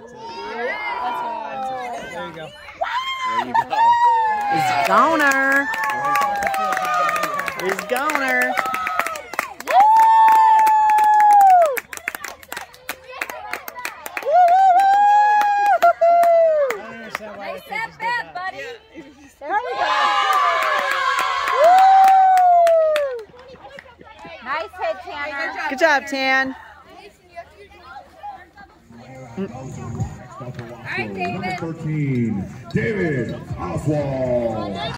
There you go. There you go. He's goner. He's goner. I don't understand why Nice the set coaches did back, that. buddy. There we go. Nice hit, Tanner. Good job, Tan. All right, David. Number 13, David Oswald.